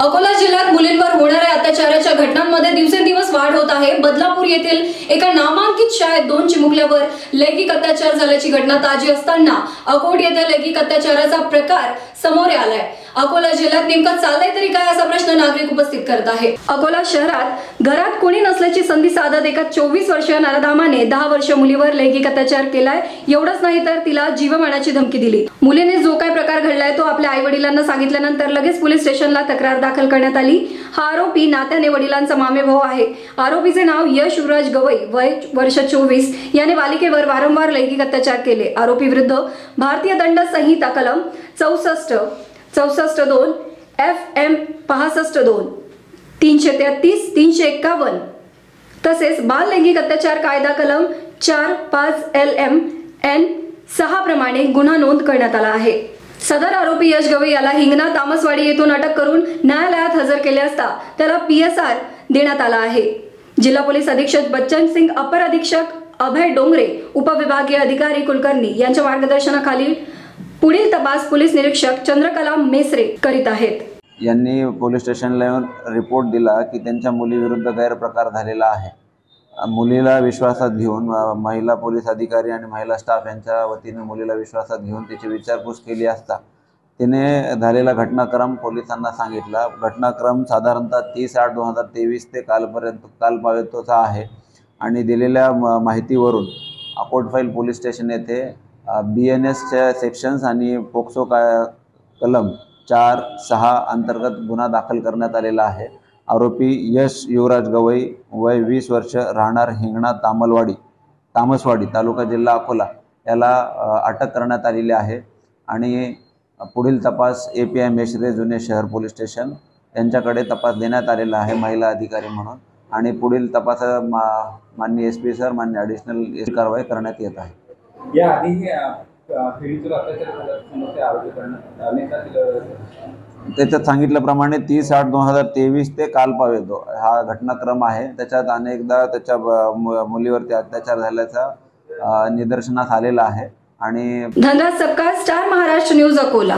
अकोला जिल्ह्यात मुलींवर होणाऱ्या अत्याचाराच्या घटनांमध्ये दिवसेंदिवस वाढ होत आहे. बदलापूर येथील एका नामांकित शाळेत दोन चिमुकल्यावर लैंगिक अत्याचार झाल्याची घटना ताजी असताना अकोट येथे लैंगिक अत्याचाराचा प्रकार समोर आलाय. अकोला जिल्ह्यात नेमकं चाललंय तरी काय असा प्रश्न नागरिक उपस्थित करत आहे. अकोला शहरात घरात कोणी नसल्याची संधी साधत एका चोवीस वर्षीय नरधामाने दहा वर्ष मुलीवर लैंगिक अत्याचार केलाय. एवढंच नाही तर तिला जीवमानाची धमकी दिली. मुलीने जो काय प्रकार घडलाय तो आपल्या आई वडिलांना सांगितल्यानंतर लगेच पोलीस स्टेशनला तक्रार दाखल करण्यात आली. हा आरोपी नात्याने वडिलांचा मामेभाऊ आहे. आरोपीचे नाव यश युवराज गवई वय वर्ष चोवीस. याने बालिकेवर वारंवार लैंगिक अत्याचार केले. आरोपी विरुद्ध भारतीय दंड संहिता कलम चौसष्ट चौसष्ट दोन एफ एम पासष्ट दोन तीनशे तेहतीस तीनशे एक्कावन्न तसेच बाल लैंगिक अत्याचार कायदा कलम चार पाच एल एम एन सहा प्रमाणे गुन्हा नोंद करण्यात आला आहे. सदर आरोपी यश गवई याला हिंगणा तामसवाडी येथून अटक करून न्यायालयात हजर केले असता त्याला पी एस आर देण्यात आला आहे. जिल्हा पोलीस अधीक्षक बच्चन सिंग अपर अधीक्षक अभय डोंगरे उपविभागीय अधिकारी कुलकर्णी यांच्या मार्गदर्शनाखाली पुढील तपास पोलीस निरीक्षक चंद्रकला मेसरे करीत आहेत. यांनी पोलीस स्टेशनला येऊन रिपोर्ट दिला की त्यांच्या मुलीविरुद्ध गैरप्रकार झालेला आहे. मुलीला विश्वासात घेऊन महिला पोलीस अधिकारी आणि महिला स्टाफ यांच्या वतीने मुलीला विश्वासात घेऊन तिची विचारपूस केली असता तिने झालेला घटनाक्रम पोलिसांना सांगितला. घटनाक्रम साधारणतः तीस आठ दोन हजार तेवीस ते कालपर्यंत कालपर्यंतचा आहे आणि दिलेल्या माहितीवरून अकोट फाईल पोलीस स्टेशन येथे बी एन एसच्या सेक्शन्स आणि पोक्सो का कलम चार सहा अंतर्गत गुन्हा दाखल करण्यात आलेला आहे. आरोपी यश युवराज गवई वय वीस वर्ष राहणार हिंगणा तामलवाडी तामसवाडी तालुका जिल्हा अकोला. याला अटक करण्यात आलेली आहे आणि पुढील तपास ए पी आय मेश्रे जुने शहर पोलीस स्टेशन यांच्याकडे तपास देण्यात आलेला आहे महिला अधिकारी म्हणून. आणि पुढील तपास मा माननीय एस पी सर मान्य ॲडिशनल कारवाई करण्यात येत आहे. या आधीही अत्याचार आरोग्य करण्यात त्याच्यात सांगितल्याप्रमाणे तीस आठ दोन हजार तेवीस ते काल पावेतो हा घटनाक्रम आहे. त्याच्यात अनेकदा त्याच्या मुलीवरती अत्याचार झाल्याचा निदर्शनास आलेला आहे. आणि धनराज सपकाळ स्टार महाराष्ट्र न्यूज अकोला.